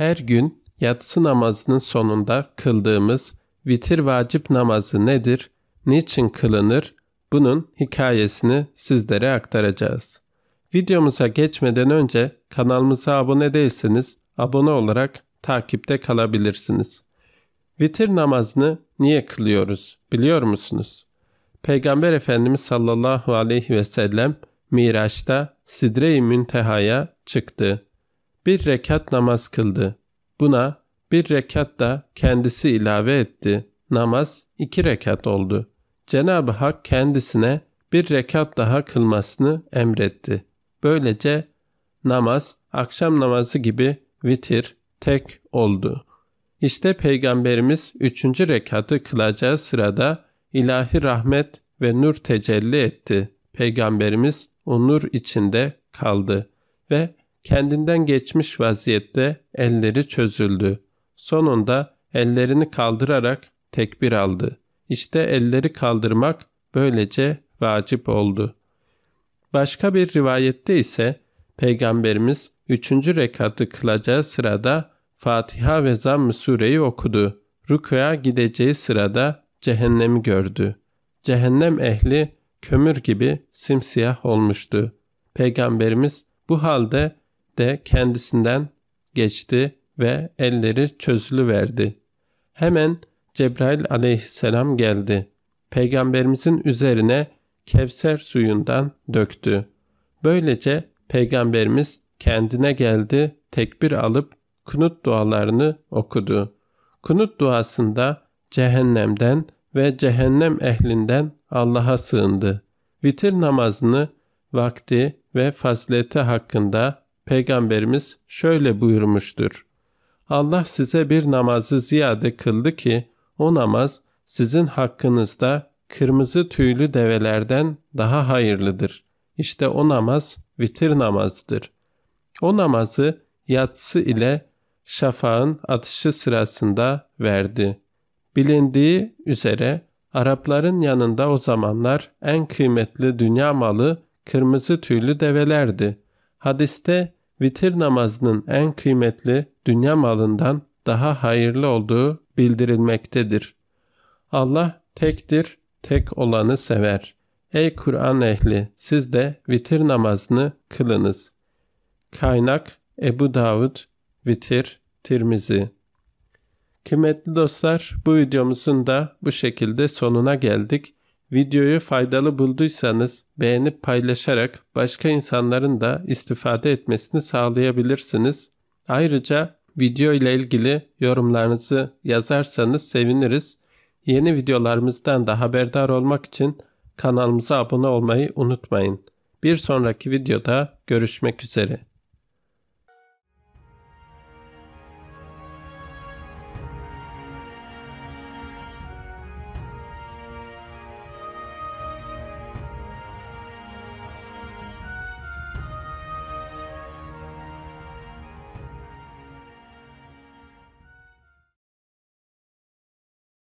Her gün yatsı namazının sonunda kıldığımız vitir vacip namazı nedir, niçin kılınır, bunun hikayesini sizlere aktaracağız. Videomuza geçmeden önce kanalımıza abone değilseniz abone olarak takipte kalabilirsiniz. Vitir namazını niye kılıyoruz biliyor musunuz? Peygamber Efendimiz sallallahu aleyhi ve sellem Miraç'ta Sidre-i Münteha'ya çıktı. Bir rekat namaz kıldı. Buna bir rekat da kendisi ilave etti. Namaz iki rekat oldu. Cenab-ı Hak kendisine bir rekat daha kılmasını emretti. Böylece namaz akşam namazı gibi vitir, tek oldu. İşte Peygamberimiz üçüncü rekatı kılacağı sırada ilahi rahmet ve nur tecelli etti. Peygamberimiz o nur içinde kaldı ve kendinden geçmiş vaziyette elleri çözüldü. Sonunda ellerini kaldırarak tekbir aldı. İşte elleri kaldırmak böylece vacip oldu. Başka bir rivayette ise Peygamberimiz üçüncü rekatı kılacağı sırada Fatiha ve Zamm-ı Sure'yi okudu. Rüküya gideceği sırada cehennemi gördü. Cehennem ehli kömür gibi simsiyah olmuştu. Peygamberimiz bu halde de kendisinden geçti ve elleri çözülüverdi. Hemen Cebrail aleyhisselam geldi. Peygamberimizin üzerine Kevser suyundan döktü. Böylece Peygamberimiz kendine geldi, tekbir alıp kunut dualarını okudu. Kunut duasında cehennemden ve cehennem ehlinden Allah'a sığındı. Vitir namazını vakti ve fazileti hakkında Peygamberimiz şöyle buyurmuştur. Allah size bir namazı ziyade kıldı ki o namaz sizin hakkınızda kırmızı tüylü develerden daha hayırlıdır. İşte o namaz vitir namazıdır. O namazı yatsı ile şafağın atışı sırasında verdi. Bilindiği üzere Arapların yanında o zamanlar en kıymetli dünya malı kırmızı tüylü develerdi. Hadiste vitir namazının en kıymetli dünya malından daha hayırlı olduğu bildirilmektedir. Allah tektir, tek olanı sever. Ey Kur'an ehli siz de vitir namazını kılınız. Kaynak Ebu Davud, Vitir, Tirmizi Kıymetli dostlar bu videomuzun da bu şekilde sonuna geldik. Videoyu faydalı bulduysanız beğenip paylaşarak başka insanların da istifade etmesini sağlayabilirsiniz. Ayrıca video ile ilgili yorumlarınızı yazarsanız seviniriz. Yeni videolarımızdan da haberdar olmak için kanalımıza abone olmayı unutmayın. Bir sonraki videoda görüşmek üzere.